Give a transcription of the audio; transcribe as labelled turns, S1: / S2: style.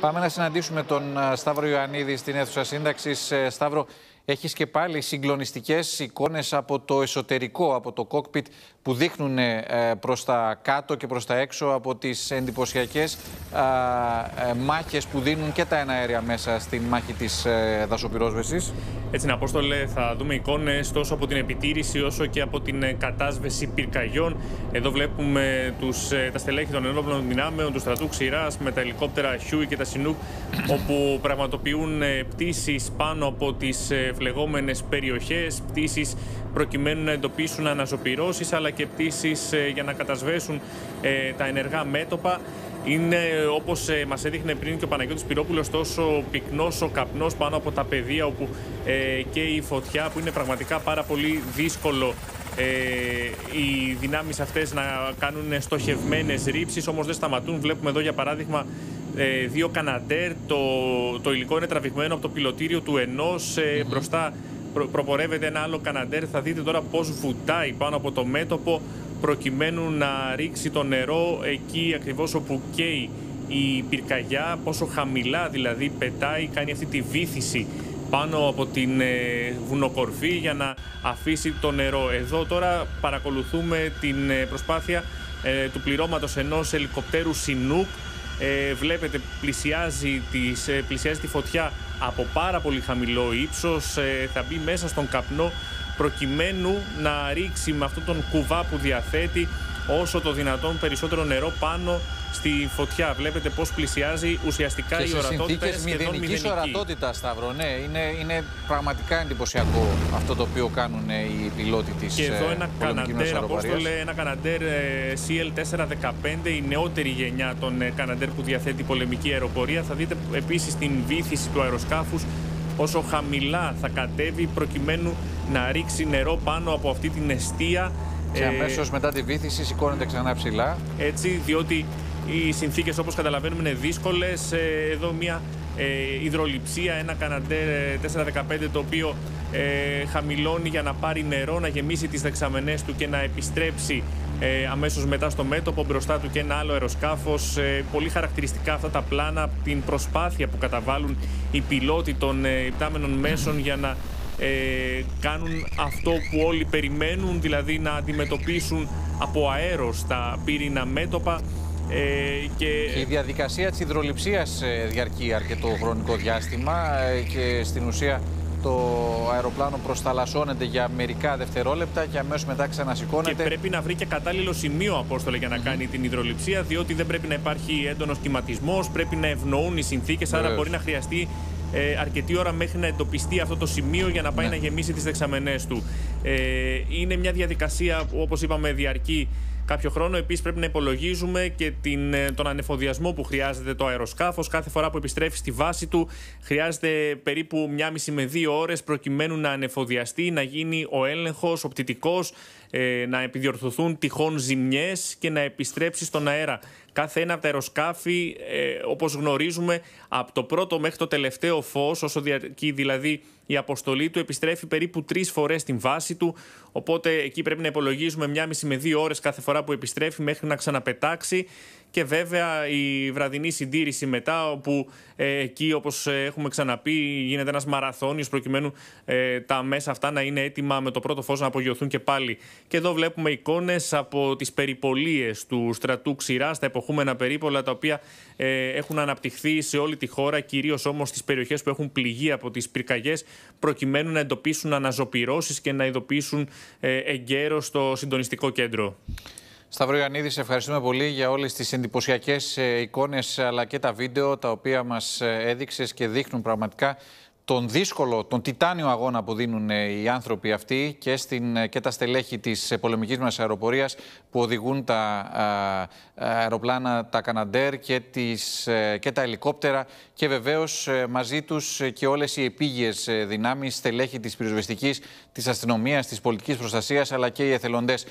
S1: Πάμε να συναντήσουμε τον ε, Σταύρο Ιωαννίδη στην αίθουσα σύνταξης. Ε, Σταύρο, έχεις και πάλι συγκλονιστικές εικόνες από το εσωτερικό, από το cockpit που δείχνουν ε, προς τα κάτω και προς τα έξω από τις εντυπωσιακές μάχες που δίνουν και τα εναέρια μέσα στην μάχη της δασοπυρόσβεσης.
S2: Έτσι, να Απόστολε, θα δούμε εικόνες τόσο από την επιτήρηση όσο και από την κατάσβεση πυρκαγιών. Εδώ βλέπουμε τους, τα στελέχη των ενόπλων δυνάμεων του στρατού Ξηράς με τα ελικόπτερα Χιούι και τα Chinook, όπου πραγματοποιούν πτήσεις πάνω από τις φλεγόμενε περιοχές, πτήσεις προκειμένου να εντοπίσουν αναζωπηρώσει, αλλά και πτήσεις για να κατασβέσουν τα ενεργά μέτωπα. Είναι όπως ε, μας έδειχνε πριν και ο Παναγιώτης Πυρόπουλος, τόσο πυκνός ο καπνός πάνω από τα πεδία όπου ε, και η φωτιά, που είναι πραγματικά πάρα πολύ δύσκολο ε, οι δυνάμεις αυτές να κάνουν στοχευμένες ρήψεις, όμως δεν σταματούν. Βλέπουμε εδώ για παράδειγμα ε, δύο Καναντέρ. Το, το υλικό είναι τραβηγμένο από το πιλωτήριο του ενός. Ε, μπροστά προ, προπορεύεται ένα άλλο Καναντέρ. Θα δείτε τώρα πώς βουτάει πάνω από το μέτωπο προκειμένου να ρίξει το νερό εκεί ακριβώς όπου καίει η πυρκαγιά, πόσο χαμηλά δηλαδή πετάει, κάνει αυτή τη βήθηση πάνω από την ε, βουνοκορφή για να αφήσει το νερό. Εδώ τώρα παρακολουθούμε την ε, προσπάθεια ε, του πληρώματος ενός ελικοπτέρου Σινούκ. Βλέπετε πλησιάζει, τις, πλησιάζει τη φωτιά από πάρα πολύ χαμηλό ύψος, θα μπει μέσα στον καπνό προκειμένου να ρίξει με αυτόν τον κουβά που διαθέτει όσο το δυνατόν περισσότερο νερό πάνω στη φωτιά. Βλέπετε πώς πλησιάζει ουσιαστικά
S1: και
S2: η ορατότητα.
S1: Και σε μηδενικής ορατότητας, Σταύρο. Ναι, είναι, είναι πραγματικά εντυπωσιακό αυτό το οποίο κάνουν οι πιλότοι της
S2: Και εδώ ένα Καναντέρ, Απόστολε, ένα Καναντέρ CL415, η νεότερη γενιά των ε, Καναντέρ που διαθέτει πολεμική αεροπορία. Θα δείτε επίσης την βήθηση του αεροσκάφους όσο χαμηλά θα κατέβει προκειμένου να ρίξει νερό πάνω από αυτή την αιστεία.
S1: Και αμέσως μετά τη βήθηση σηκώνεται ξανά ψηλά.
S2: Έτσι, διότι οι συνθήκες όπως καταλαβαίνουμε είναι δύσκολες. Ε, εδώ μια ε, υδροληψία, ένα Καναντέρ 415 το οποίο ε, χαμηλώνει για να πάρει νερό, να γεμίσει τις δεξαμενές του και να επιστρέψει ε, αμέσως μετά στο μέτωπο, μπροστά του και ένα άλλο αεροσκάφος. Ε, πολύ χαρακτηριστικά αυτά τα πλάνα, την προσπάθεια που καταβάλουν οι πιλότοι των ε, υπτάμενων μέσων για να ε, κάνουν αυτό που όλοι περιμένουν, δηλαδή να αντιμετωπίσουν από αέρος τα πύρινα μέτωπα.
S1: Ε, και... η διαδικασία της υδροληψίας ε, διαρκεί αρκετό χρονικό διάστημα ε, και στην ουσία το αεροπλάνο προσταλασσώνεται για μερικά δευτερόλεπτα και αμέσως μετά ξανασηκώνεται.
S2: Και πρέπει να βρει και κατάλληλο σημείο, Απόστολε, για να κάνει την υδροληψία, διότι δεν πρέπει να υπάρχει έντονος κυματισμό, πρέπει να ευνοούν οι συνθήκες. Άρα μπορεί να χρειαστεί ε, αρκετή ώρα μέχρι να εντοπιστεί αυτό το σημείο για να πάει ναι. να γεμίσει τις δεξαμενές του. Ε, είναι μια διαδικασία, όπως είπαμε, διαρκή κάποιο χρόνο. Επίσης, πρέπει να υπολογίζουμε και την, ε, τον ανεφοδιασμό που χρειάζεται το αεροσκάφος. Κάθε φορά που επιστρέφει στη βάση του, χρειάζεται περίπου μία μισή με δύο ώρες προκειμένου να ανεφοδιαστεί, να γίνει ο έλεγχος, ο πτυτικό, ε, να επιδιορθωθούν τυχόν ζημιές και να επιστρέψει στον αέρα. Κάθε ένα από τα αεροσκάφη, ε, όπως γνωρίζουμε, από το πρώτο μέχρι το τελευταίο φως, όσο διαρκεί δηλαδή η αποστολή του, επιστρέφει περίπου τρεις φορές στην βάση του. Οπότε εκεί πρέπει να υπολογίζουμε μία μισή με δύο ώρες κάθε φορά που επιστρέφει μέχρι να ξαναπετάξει και βέβαια η βραδινή συντήρηση μετά, όπου ε, εκεί όπως ε, έχουμε ξαναπεί γίνεται ένας μαραθώνιος προκειμένου ε, τα μέσα αυτά να είναι έτοιμα με το πρώτο φως να απογειωθούν και πάλι. Και εδώ βλέπουμε εικόνες από τις περιπολίες του στρατού Ξηρά, τα εποχούμενα περίπολα τα οποία ε, έχουν αναπτυχθεί σε όλη τη χώρα, κυρίως όμως στις περιοχές που έχουν πληγεί από τις πυρκαγιές, προκειμένου να εντοπίσουν αναζωπυρώσεις και να ειδοποιήσουν ε, εγκαίρως το συντονιστικό κέντρο.
S1: Σταύρο Ιωαννίδη, σε ευχαριστούμε πολύ για όλες τις εντυπωσιακές ε, εικόνες αλλά και τα βίντεο τα οποία μας ε, έδειξες και δείχνουν πραγματικά τον δύσκολο, τον τιτάνιο αγώνα που δίνουν ε, οι άνθρωποι αυτοί και, στην, και τα στελέχη της πολεμικής μας αεροπορίας που οδηγούν τα αεροπλάνα, τα Καναντέρ και, τις, και τα ελικόπτερα και βεβαίως μαζί τους και όλες οι επίγειες δυνάμεις, στελέχη της πυροσβεστικής, της αστυνομίας, της πολιτικής προστασίας αλλά και οι εθελοντές.